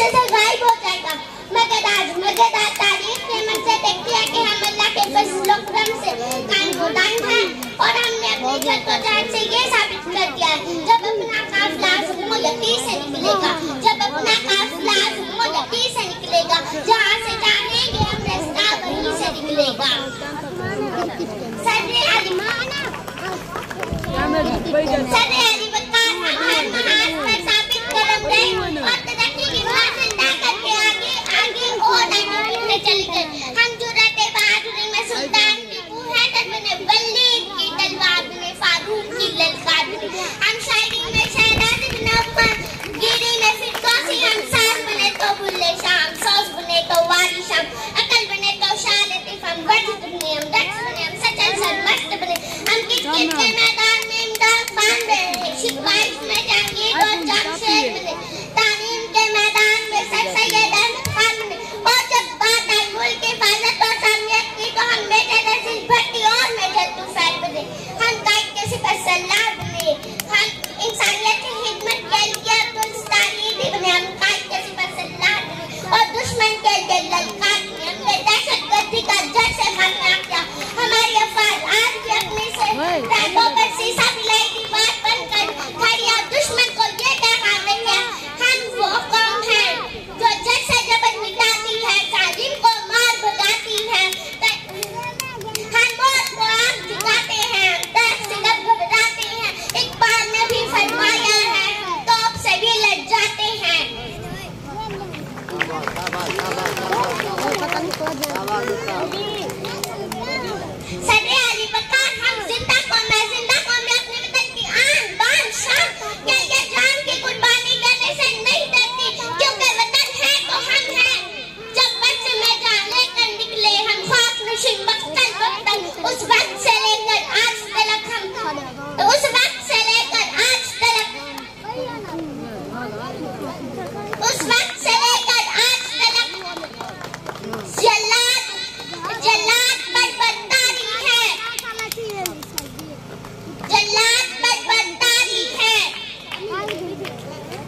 नक्शे से तो गायब हो जाएगा। मगेदार मगेदार तारीख ने मुझसे तय किया कि हम अल्लाह के फजल करम से कायम हैं और हमने अपनी जद्दोजहद से ये साबित कर दिया जब अपना काफिला हुक्म यकी से निकलेगा जब अपना काफिला हुक्म यकी से निकलेगा जहाँ से जानेंगे हम रास्ता वहीं से निकलेगा। सर आलिमाना them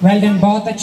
Well done बहुत अच्छे